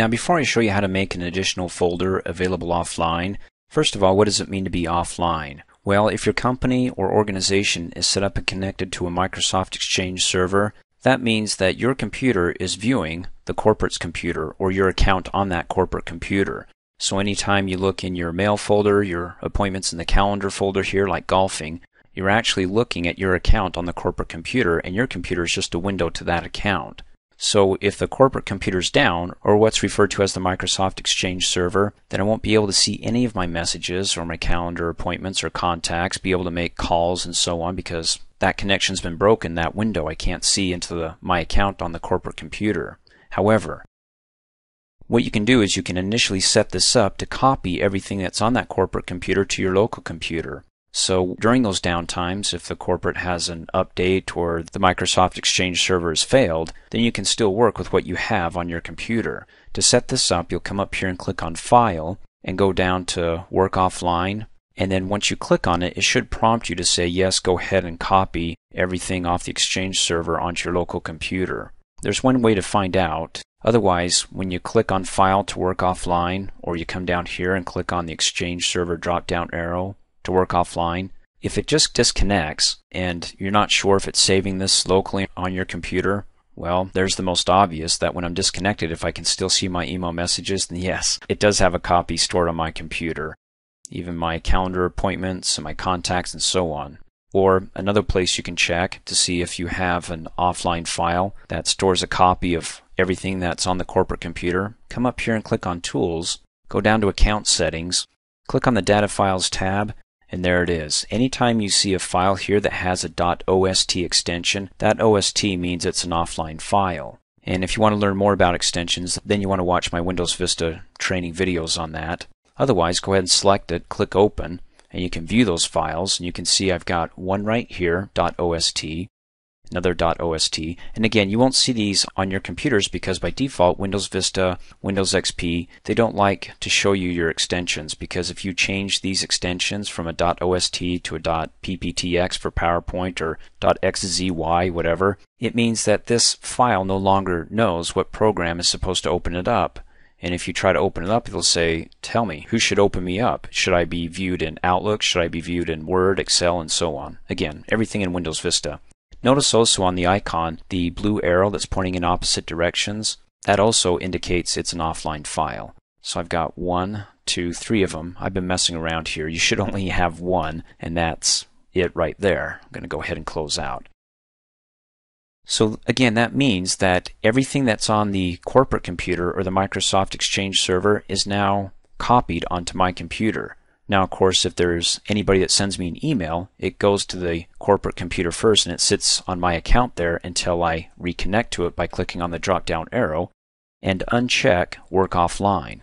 Now before I show you how to make an additional folder available offline, first of all, what does it mean to be offline? Well, if your company or organization is set up and connected to a Microsoft Exchange server, that means that your computer is viewing the corporate's computer or your account on that corporate computer. So anytime you look in your mail folder, your appointments in the calendar folder here, like golfing, you're actually looking at your account on the corporate computer and your computer is just a window to that account. So if the corporate computer's down, or what's referred to as the Microsoft Exchange server, then I won't be able to see any of my messages or my calendar appointments or contacts, be able to make calls and so on because that connection's been broken, that window I can't see into the, my account on the corporate computer. However, what you can do is you can initially set this up to copy everything that's on that corporate computer to your local computer. So during those downtimes, if the corporate has an update or the Microsoft Exchange server has failed, then you can still work with what you have on your computer. To set this up, you'll come up here and click on File and go down to Work Offline. And then once you click on it, it should prompt you to say, yes, go ahead and copy everything off the Exchange server onto your local computer. There's one way to find out. Otherwise, when you click on File to work offline, or you come down here and click on the Exchange server drop down arrow, to work offline. If it just disconnects and you're not sure if it's saving this locally on your computer, well, there's the most obvious that when I'm disconnected, if I can still see my email messages, then yes, it does have a copy stored on my computer. Even my calendar appointments and my contacts and so on. Or another place you can check to see if you have an offline file that stores a copy of everything that's on the corporate computer. Come up here and click on Tools, go down to Account Settings, click on the Data Files tab, and there it is. Anytime you see a file here that has a .ost extension, that OST means it's an offline file. And if you want to learn more about extensions, then you want to watch my Windows Vista training videos on that. Otherwise, go ahead and select it, click Open, and you can view those files. And you can see I've got one right here, .ost, another .ost. And again, you won't see these on your computers because by default, Windows Vista, Windows XP, they don't like to show you your extensions because if you change these extensions from a .ost to a .pptx for PowerPoint or .xzy, whatever, it means that this file no longer knows what program is supposed to open it up. And if you try to open it up, it'll say, Tell me, who should open me up? Should I be viewed in Outlook? Should I be viewed in Word, Excel, and so on? Again, everything in Windows Vista. Notice also on the icon the blue arrow that's pointing in opposite directions. That also indicates it's an offline file. So I've got one, two, three of them. I've been messing around here. You should only have one, and that's it right there. I'm going to go ahead and close out. So again, that means that everything that's on the corporate computer or the Microsoft Exchange server is now copied onto my computer. Now, of course, if there's anybody that sends me an email, it goes to the corporate computer first and it sits on my account there until I reconnect to it by clicking on the drop down arrow and uncheck Work Offline.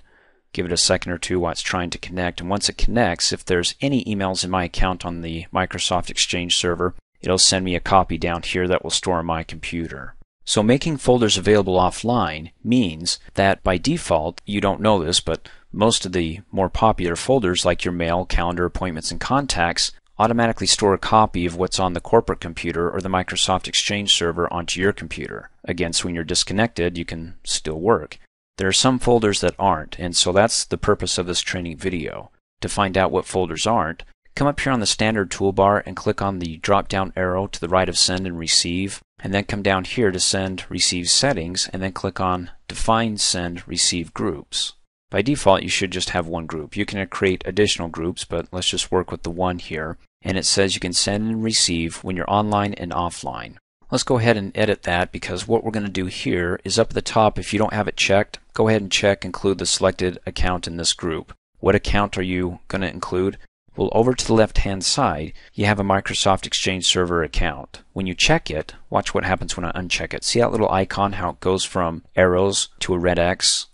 Give it a second or two while it's trying to connect. And once it connects, if there's any emails in my account on the Microsoft Exchange server, it'll send me a copy down here that will store on my computer. So making folders available offline means that by default, you don't know this, but most of the more popular folders like your mail, calendar, appointments, and contacts automatically store a copy of what's on the corporate computer or the Microsoft Exchange server onto your computer. Again, so when you're disconnected, you can still work. There are some folders that aren't, and so that's the purpose of this training video. To find out what folders aren't, come up here on the standard toolbar and click on the drop down arrow to the right of send and receive and then come down here to send receive settings and then click on define send receive groups. By default you should just have one group. You can create additional groups but let's just work with the one here and it says you can send and receive when you're online and offline. Let's go ahead and edit that because what we're going to do here is up at the top if you don't have it checked go ahead and check include the selected account in this group. What account are you going to include? Well, over to the left-hand side, you have a Microsoft Exchange Server account. When you check it, watch what happens when I uncheck it. See that little icon, how it goes from arrows to a red X?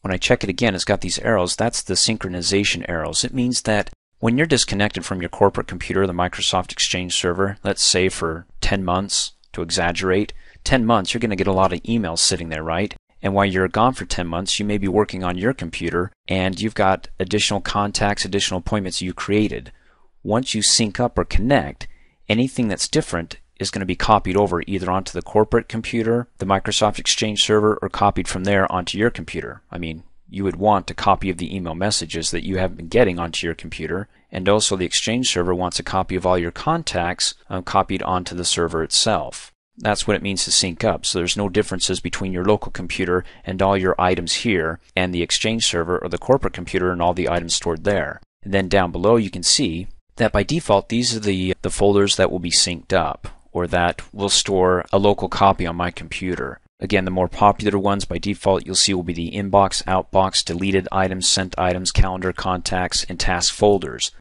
When I check it again, it's got these arrows. That's the synchronization arrows. It means that when you're disconnected from your corporate computer, the Microsoft Exchange Server, let's say for 10 months, to exaggerate, 10 months, you're going to get a lot of emails sitting there, right? And while you're gone for 10 months, you may be working on your computer and you've got additional contacts, additional appointments you created. Once you sync up or connect, anything that's different is going to be copied over either onto the corporate computer, the Microsoft Exchange server, or copied from there onto your computer. I mean, you would want a copy of the email messages that you have been getting onto your computer, and also the Exchange server wants a copy of all your contacts um, copied onto the server itself. That's what it means to sync up. So there's no differences between your local computer and all your items here and the Exchange server or the corporate computer and all the items stored there. And then down below you can see that by default these are the, the folders that will be synced up or that will store a local copy on my computer. Again, the more popular ones by default you'll see will be the inbox, outbox, deleted items, sent items, calendar, contacts, and task folders.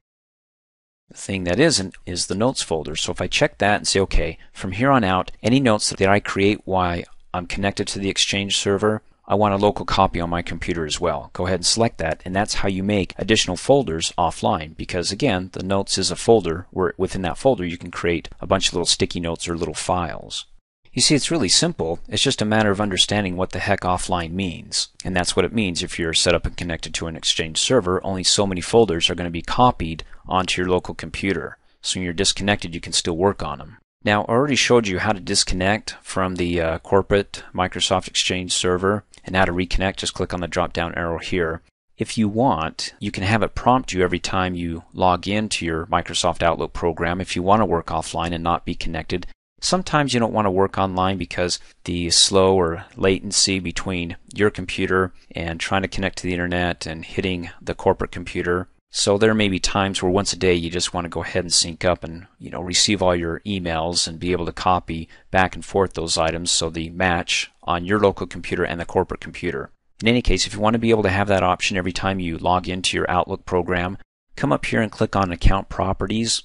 The thing that isn't is the notes folder. So if I check that and say, okay, from here on out, any notes that I create while I'm connected to the Exchange server, I want a local copy on my computer as well. Go ahead and select that, and that's how you make additional folders offline. Because again, the notes is a folder where within that folder you can create a bunch of little sticky notes or little files. You see, it's really simple. It's just a matter of understanding what the heck offline means. And that's what it means if you're set up and connected to an Exchange server. Only so many folders are going to be copied onto your local computer. So when you're disconnected, you can still work on them. Now, I already showed you how to disconnect from the uh, corporate Microsoft Exchange server and now to reconnect. Just click on the drop down arrow here. If you want, you can have it prompt you every time you log into your Microsoft Outlook program if you want to work offline and not be connected. Sometimes you don't want to work online because the slow or latency between your computer and trying to connect to the internet and hitting the corporate computer. So there may be times where once a day you just want to go ahead and sync up and you know receive all your emails and be able to copy back and forth those items so they match on your local computer and the corporate computer. In any case, if you want to be able to have that option every time you log into your Outlook program, come up here and click on Account Properties.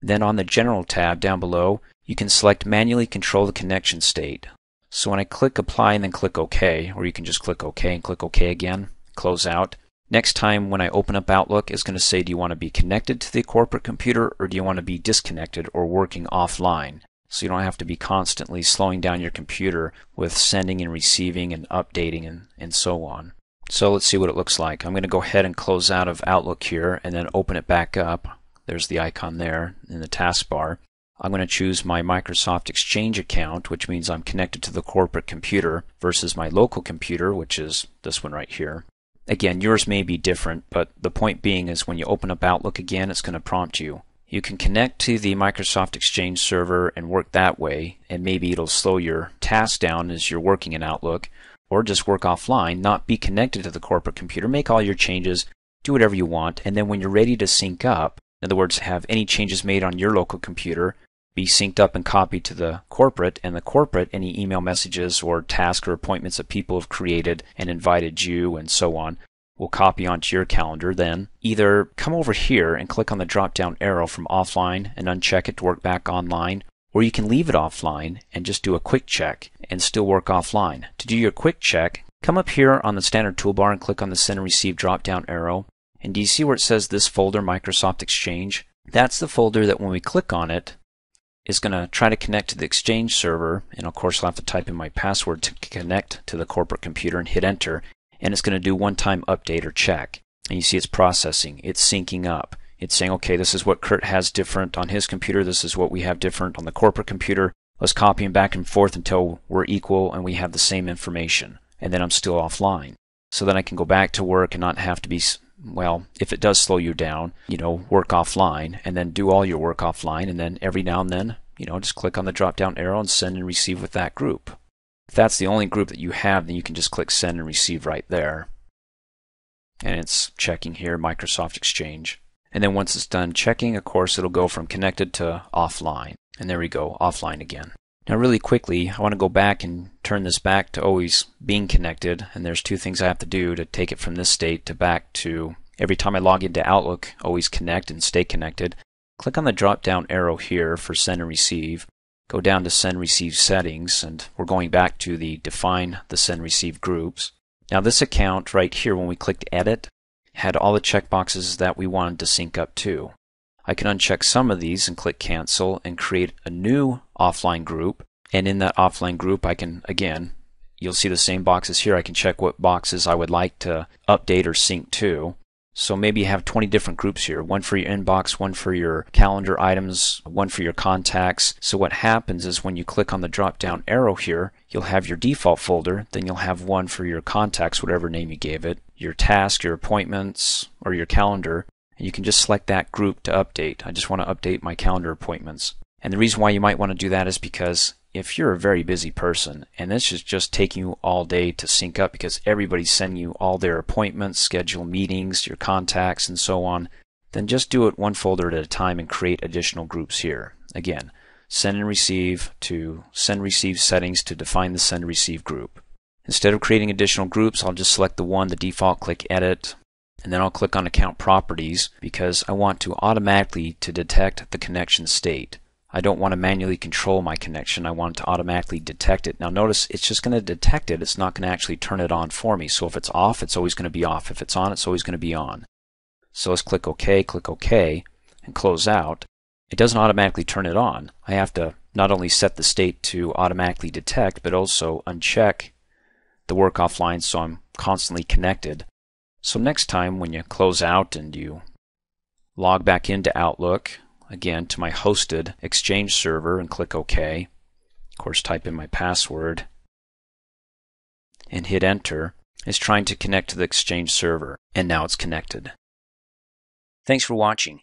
Then on the General tab down below, you can select manually control the connection state. So when I click apply and then click OK, or you can just click OK and click OK again, close out. Next time when I open up Outlook, it's going to say, do you want to be connected to the corporate computer or do you want to be disconnected or working offline? So you don't have to be constantly slowing down your computer with sending and receiving and updating and, and so on. So let's see what it looks like. I'm going to go ahead and close out of Outlook here and then open it back up. There's the icon there in the taskbar. I'm going to choose my Microsoft Exchange account, which means I'm connected to the corporate computer, versus my local computer, which is this one right here. Again, yours may be different, but the point being is when you open up Outlook again, it's going to prompt you. You can connect to the Microsoft Exchange server and work that way, and maybe it'll slow your tasks down as you're working in Outlook, or just work offline, not be connected to the corporate computer, make all your changes, do whatever you want, and then when you're ready to sync up, in other words, have any changes made on your local computer, be synced up and copied to the corporate, and the corporate, any email messages or tasks or appointments that people have created and invited you and so on, will copy onto your calendar. Then either come over here and click on the drop down arrow from offline and uncheck it to work back online, or you can leave it offline and just do a quick check and still work offline. To do your quick check, come up here on the standard toolbar and click on the send and receive drop down arrow. And do you see where it says this folder, Microsoft Exchange? That's the folder that when we click on it, is going to try to connect to the Exchange server, and of course I'll have to type in my password to connect to the corporate computer and hit enter, and it's going to do one-time update or check. And you see it's processing, it's syncing up. It's saying, okay, this is what Kirt has different on his computer, this is what we have different on the corporate computer. Let's copy them back and forth until we're equal and we have the same information. And then I'm still offline. So then I can go back to work and not have to be well, if it does slow you down, you know, work offline and then do all your work offline and then every now and then, you know, just click on the drop down arrow and send and receive with that group. If that's the only group that you have, then you can just click send and receive right there. And it's checking here Microsoft Exchange. And then once it's done checking, of course, it'll go from connected to offline. And there we go, offline again. Now really quickly, I want to go back and turn this back to always being connected, and there's two things I have to do to take it from this state to back to every time I log into Outlook, always connect and stay connected. Click on the drop down arrow here for send and receive. Go down to send receive settings, and we're going back to the define the send receive groups. Now this account right here, when we clicked edit, had all the checkboxes that we wanted to sync up to. I can uncheck some of these and click cancel and create a new offline group. And in that offline group, I can, again, you'll see the same boxes here. I can check what boxes I would like to update or sync to. So maybe you have 20 different groups here, one for your inbox, one for your calendar items, one for your contacts. So what happens is when you click on the drop down arrow here, you'll have your default folder, then you'll have one for your contacts, whatever name you gave it, your task, your appointments, or your calendar, and you can just select that group to update. I just want to update my calendar appointments. And the reason why you might want to do that is because if you're a very busy person and this is just taking you all day to sync up because everybody's sending you all their appointments, schedule meetings, your contacts, and so on, then just do it one folder at a time and create additional groups here. Again, send and receive to send receive settings to define the send receive group. Instead of creating additional groups, I'll just select the one, the default, click edit, and then I'll click on account properties because I want to automatically to detect the connection state. I don't want to manually control my connection. I want to automatically detect it. Now notice it's just going to detect it. It's not going to actually turn it on for me. So if it's off, it's always going to be off. If it's on, it's always going to be on. So let's click OK, click OK, and close out. It doesn't automatically turn it on. I have to not only set the state to automatically detect, but also uncheck the work offline so I'm constantly connected. So next time when you close out and you log back into Outlook, again to my hosted Exchange server and click OK. Of course, type in my password and hit enter. It's trying to connect to the Exchange server, and now it's connected. Thanks for watching.